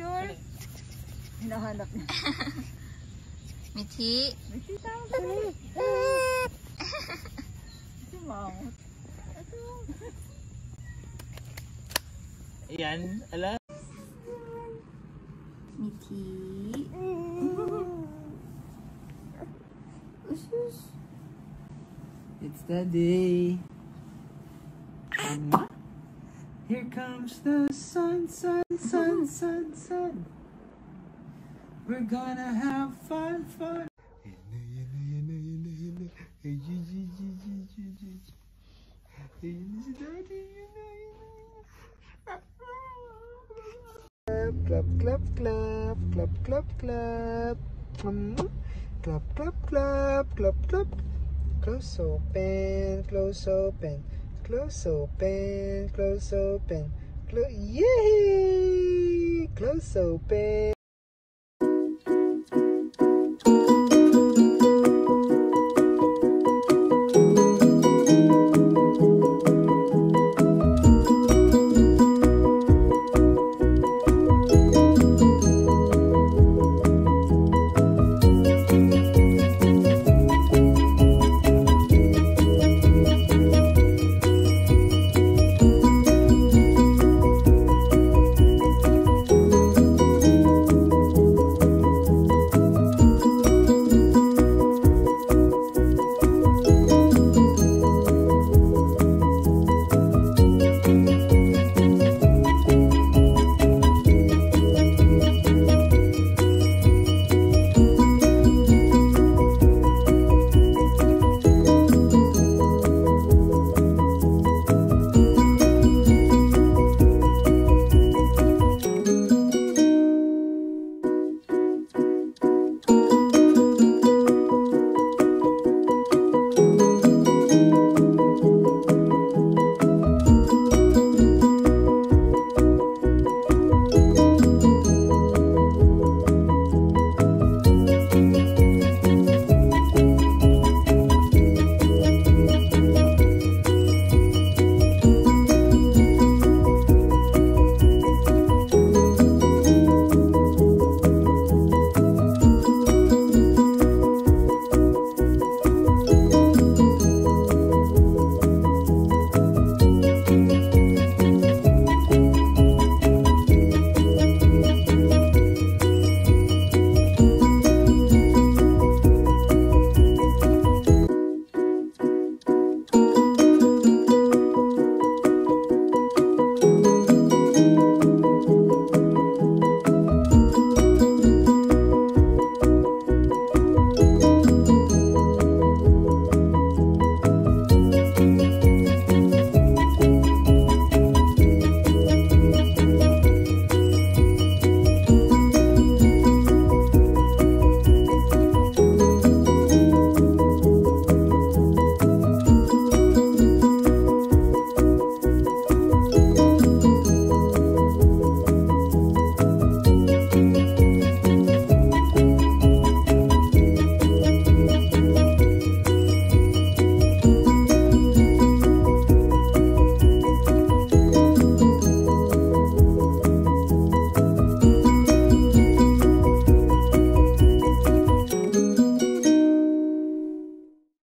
picture. Hinahanap niya. Michi. Michi, tawag ka na. Si Mount. Ito. Ayan, ala. Michi. It's the day. Mwah. Here comes the sun, sun, sun, sun, sun. We're gonna have fun, fun. Clap, clap, clap, clap, clap, clap. Mm. Clap, clap, clap, clap, clap. Close open, close open, close open, close open. Clo- Yay! Close open.